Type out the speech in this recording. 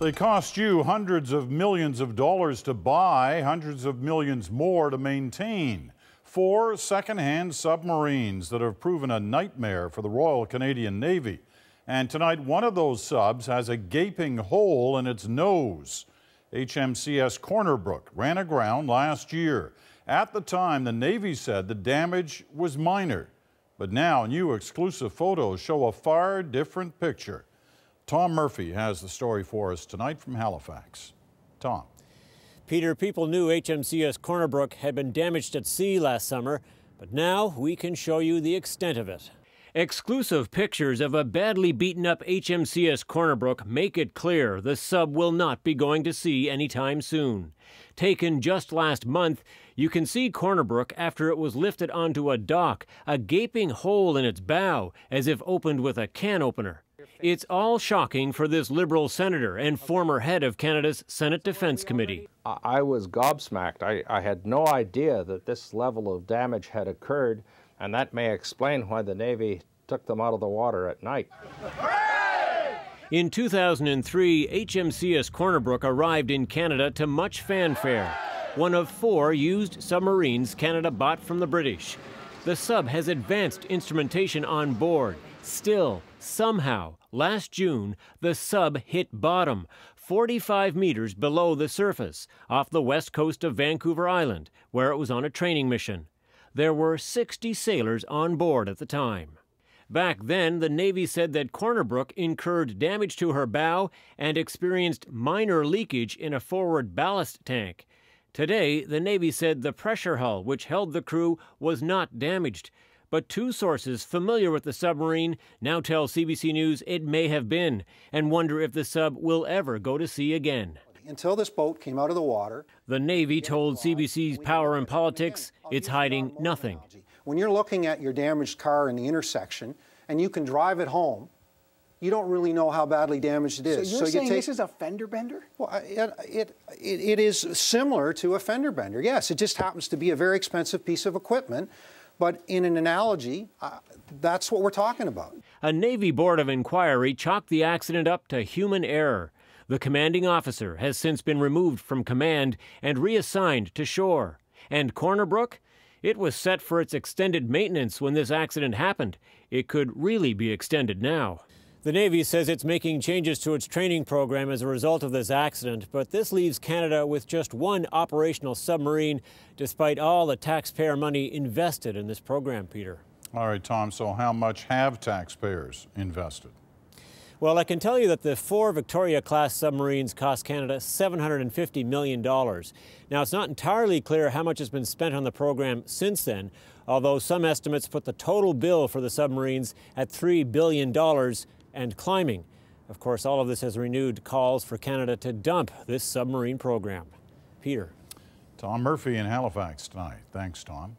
They cost you hundreds of millions of dollars to buy, hundreds of millions more to maintain. Four second-hand submarines that have proven a nightmare for the Royal Canadian Navy. And tonight, one of those subs has a gaping hole in its nose. HMCS Corner Brook ran aground last year. At the time, the Navy said the damage was minor. But now, new exclusive photos show a far different picture. Tom Murphy has the story for us tonight from Halifax. Tom. Peter, people knew HMCS Corner Brook had been damaged at sea last summer, but now we can show you the extent of it. Exclusive pictures of a badly beaten up HMCS Corner Brook make it clear the sub will not be going to sea anytime soon. Taken just last month, you can see Corner Brook after it was lifted onto a dock, a gaping hole in its bow as if opened with a can opener. It's all shocking for this Liberal senator and former head of Canada's Senate Defense Committee. I was gobsmacked. I, I, had no idea that this level of damage had occurred, and that may explain why the Navy took them out of the water at night. In 2003, HMCS Corner Brook arrived in Canada to much fanfare. One of four used submarines Canada bought from the British. The sub has advanced instrumentation on board. Still, somehow, last June, the sub hit bottom, 45 meters below the surface, off the west coast of Vancouver Island, where it was on a training mission. There were 60 sailors on board at the time. Back then, the Navy said that Corner Brook incurred damage to her bow and experienced minor leakage in a forward ballast tank. Today, the Navy said the pressure hull, which held the crew, was not damaged. But two sources familiar with the submarine now tell CBC News it may have been and wonder if the sub will ever go to sea again. Until this boat came out of the water. The Navy told CBC's Power and Politics it's hiding nothing. When you're looking at your damaged car in the intersection and you can drive it home, you don't really know how badly damaged it is. So you're so saying you take, this is a fender bender? Well, it, it, it, it is similar to a fender bender, yes. It just happens to be a very expensive piece of equipment. But in an analogy, uh, that's what we're talking about. A Navy Board of Inquiry chalked the accident up to human error. The commanding officer has since been removed from command and reassigned to shore. And Corner Brook? It was set for its extended maintenance when this accident happened. It could really be extended now. The Navy says it's making changes to its training program as a result of this accident, but this leaves Canada with just one operational submarine, despite all the taxpayer money invested in this program, Peter. All right, Tom, so how much have taxpayers invested? Well, I can tell you that the four Victoria class submarines cost Canada $750 million. Now, it's not entirely clear how much has been spent on the program since then, although some estimates put the total bill for the submarines at $3 billion and climbing. Of course, all of this has renewed calls for Canada to dump this submarine program. Peter. Tom Murphy in Halifax tonight. Thanks, Tom.